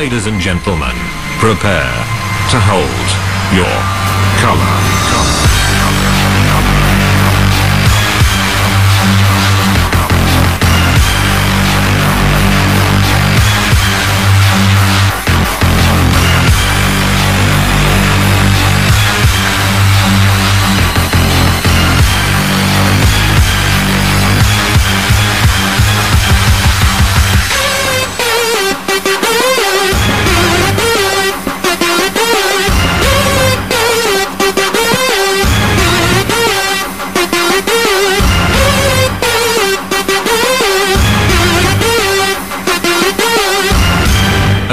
Ladies and gentlemen, prepare to hold your color.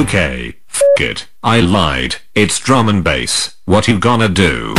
Okay, f it. I lied. It's drum and bass. What you gonna do?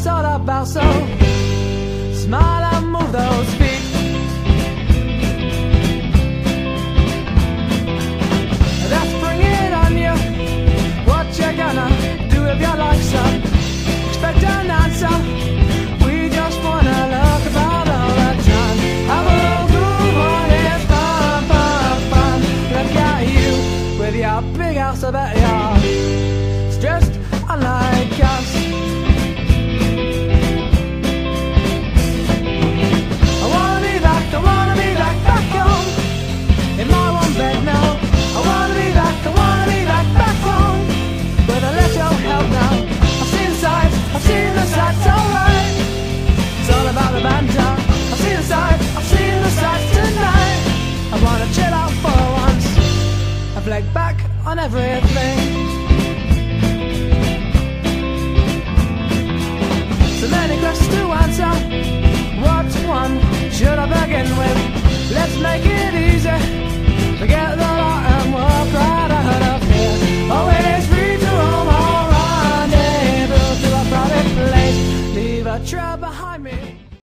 it's all about. So on everything. So many questions to answer. What one should I begin with? Let's make it.